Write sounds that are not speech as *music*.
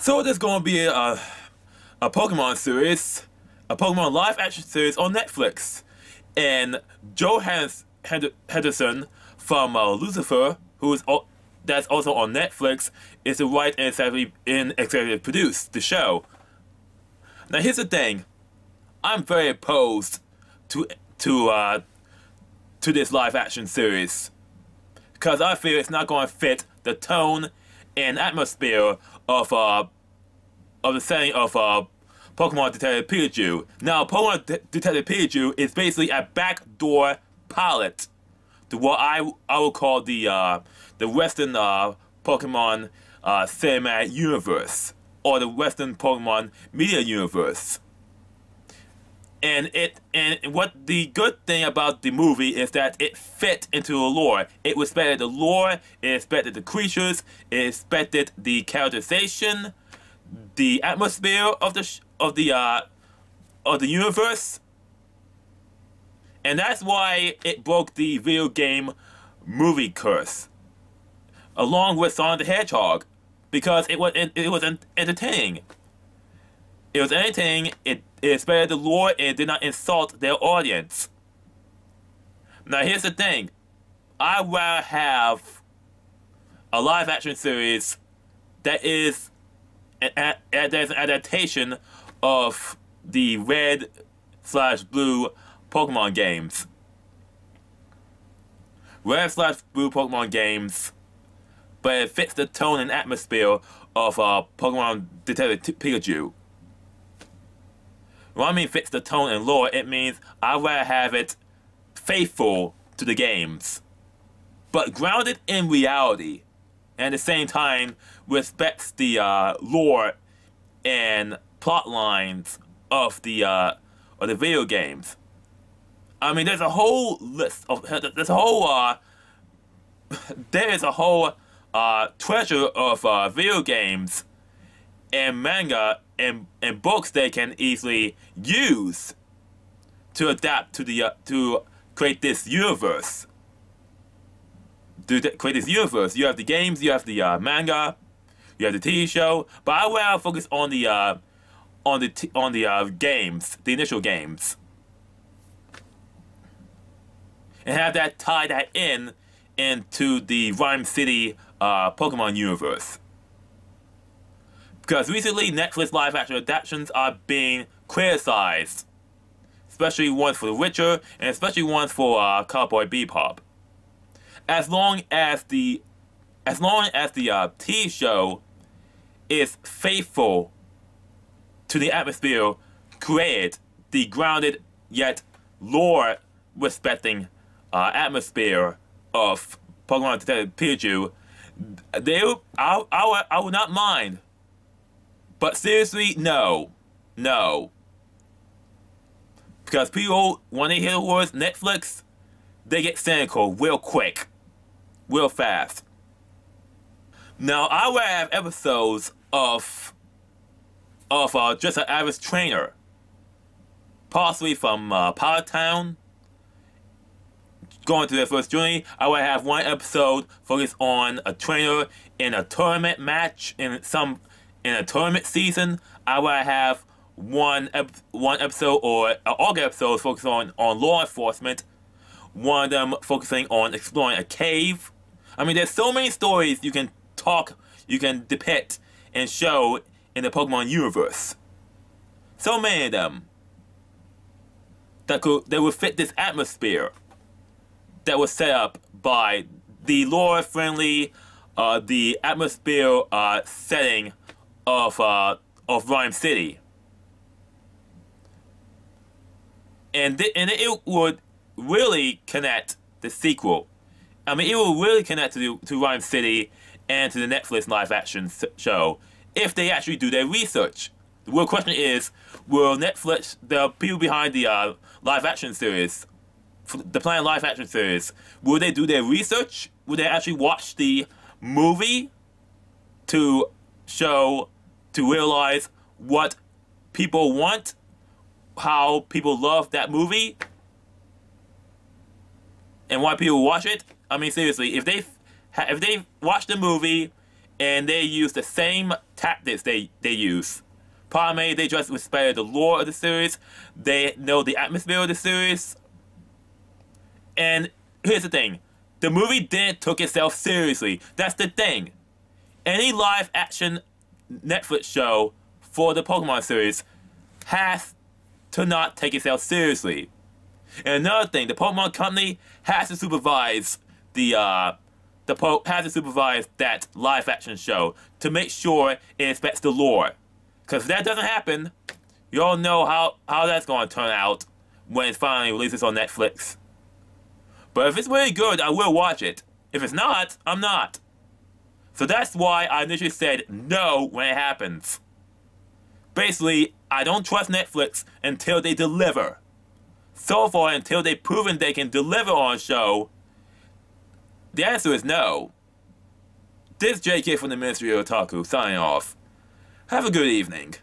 So there's gonna be a, a Pokemon series, a Pokemon live action series on Netflix, and Joe Hans, Henderson from uh, Lucifer, who is that's also on Netflix, is the write and executive, and executive produce the show. Now here's the thing, I'm very opposed to to uh, to this live action series because I feel it's not going to fit the tone and atmosphere of uh of the setting of uh Pokemon Detective Pikachu. Now, Pokemon De Detective Pikachu is basically a backdoor pilot to what I I would call the uh the Western uh Pokemon uh cinematic universe or the Western Pokemon media universe. And it and what the good thing about the movie is that it fit into the lore. It respected the lore, it respected the creatures, it respected the characterization, the atmosphere of the of the uh, of the universe, and that's why it broke the video game movie curse, along with Sonic the Hedgehog, because it was it, it was entertaining. It was entertaining. It it spared the lore and did not insult their audience. Now here's the thing. I rather have a live action series that is an, an, an adaptation of the red slash blue Pokemon games. Red slash blue Pokemon games, but it fits the tone and atmosphere of uh, Pokemon Detective Pikachu. I mean fits the tone and lore, it means I'd rather have it faithful to the games, but grounded in reality, and at the same time respects the uh, lore and plot lines of the uh, of the video games. I mean, there's a whole list of there's a whole uh, *laughs* there is a whole uh, treasure of uh, video games and manga and, and books they can easily use to adapt to the uh, to create this universe. To create this universe, you have the games, you have the uh, manga, you have the TV show, but I will focus on the uh, on the on the uh, games, the initial games, and have that tie that in into the Rhyme City uh, Pokemon universe. Because recently, Netflix live action adaptations are being criticized, especially ones for The Witcher and especially ones for uh, Cowboy Bebop. As long as the as long as the uh, TV show is faithful to the atmosphere created the grounded yet lore respecting uh, atmosphere of Pokemon Detective Pikachu, they I, I, I would not mind. But seriously, no. No. Because people, when they hear the words Netflix, they get cynical real quick. Real fast. Now, I will have episodes of of uh, just an average trainer. Possibly from uh, Pallet Town. Going to their first journey, I will have one episode focused on a trainer in a tournament match in some in a tournament season. I will have one one episode or uh, all episodes focused on on law enforcement. One of them focusing on exploring a cave. I mean, there's so many stories you can talk, you can depict and show in the Pokemon universe. So many of them that could that would fit this atmosphere that was set up by the lore friendly, uh, the atmosphere uh, setting of uh, of Rhyme City, and and it would really connect the sequel. I mean, it will really connect to to Rhyme City and to the Netflix live action show if they actually do their research. The real question is, will Netflix, the people behind the uh, live action series, the planned live action series, will they do their research? Will they actually watch the movie to show, to realize what people want, how people love that movie, and why people watch it? I mean, seriously, if they if they watch the movie and they use the same tactics they, they use. Problem A, they just respect the lore of the series, they know the atmosphere of the series, and here's the thing, the movie didn't took itself seriously. That's the thing. Any live action Netflix show for the Pokemon series has to not take itself seriously. And another thing, the Pokemon Company has to supervise the uh, the po has to supervise that live action show to make sure it respects the lore. Cause if that doesn't happen, you all know how, how that's gonna turn out when it finally releases on Netflix. But if it's really good, I will watch it. If it's not, I'm not. So that's why I initially said no when it happens. Basically, I don't trust Netflix until they deliver. So far, until they've proven they can deliver on a show, the answer is no. This JK from the Ministry of Otaku signing off. Have a good evening.